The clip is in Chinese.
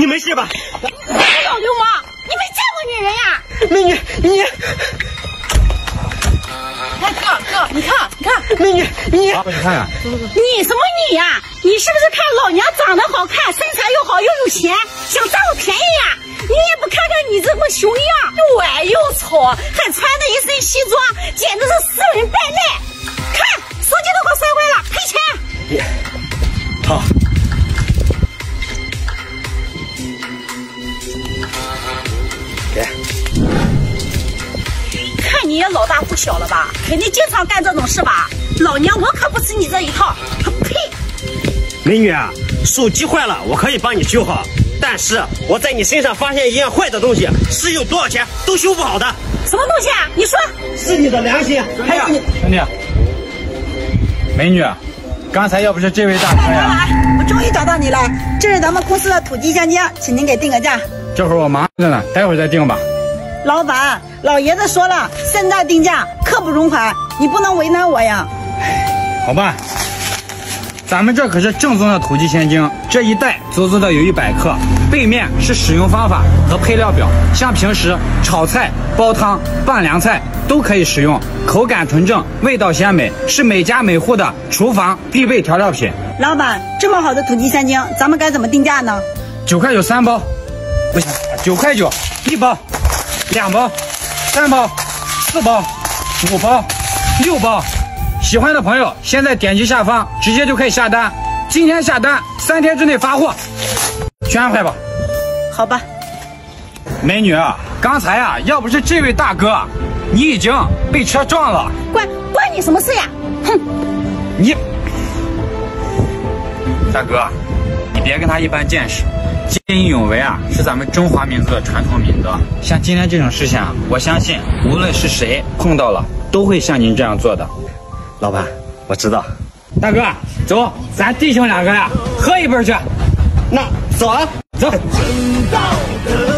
你没事吧？老流氓，你没见过女人呀？美女，你，哎，哥哥，你看，你看，美女，你，爸爸，你看看，你什么你呀？你是不是看老娘长得好看，身材又好又有钱，想占我便宜呀？你也不看看你这么熊样，又矮又丑，还穿着一身西装，简直是斯文败类。给，看你也老大不小了吧？肯定经常干这种事吧？老娘我可不吃你这一套，呸！美女啊，手机坏了，我可以帮你修好，但是我在你身上发现一样坏的东西，是用多少钱都修不好的，什么东西啊？你说。是你的良心，还有你。兄弟，美女，刚才要不是这位大哥呀，我终于找到你了，这是咱们公司的土鸡香精，请您给定个价。这会儿我忙着呢，待会儿再定吧。老板，老爷子说了，现在定价，刻不容缓，你不能为难我呀。好吧，咱们这可是正宗的土鸡鲜精，这一袋足足的有一百克，背面是使用方法和配料表，像平时炒菜、煲汤、拌凉菜都可以使用，口感纯正，味道鲜美，是每家每户的厨房必备调料品。老板，这么好的土鸡香精，咱们该怎么定价呢？九块九三包，不行，九块九一包，两包，三包，四包，五包，六包。喜欢的朋友现在点击下方，直接就可以下单。今天下单，三天之内发货，全安排吧。好吧，美女，刚才啊，要不是这位大哥，你已经被车撞了。关关你什么事呀？哼！你，大哥，你别跟他一般见识。见义勇为啊，是咱们中华民族的传统美德。像今天这种事情啊，我相信无论是谁碰到了，都会像您这样做的。老板，我知道，大哥，走，咱弟兄两个呀，喝一杯去。那走啊，走。正道的